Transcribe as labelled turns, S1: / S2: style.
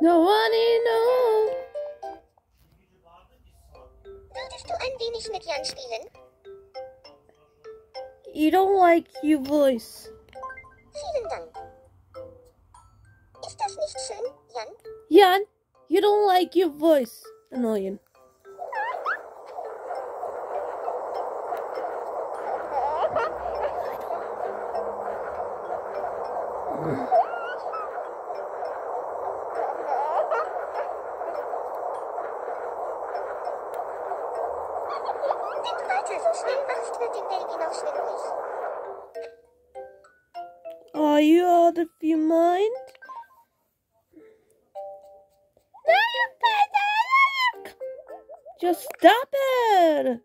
S1: No one know.
S2: Würdest du ein wenig mit Jan spielen?
S1: You don't like your voice.
S2: Vielen Dank. Ist das nicht schön, Jan?
S1: Jan, you don't like your voice. Annoying.
S2: Are you out
S1: of your mind? Just stop it!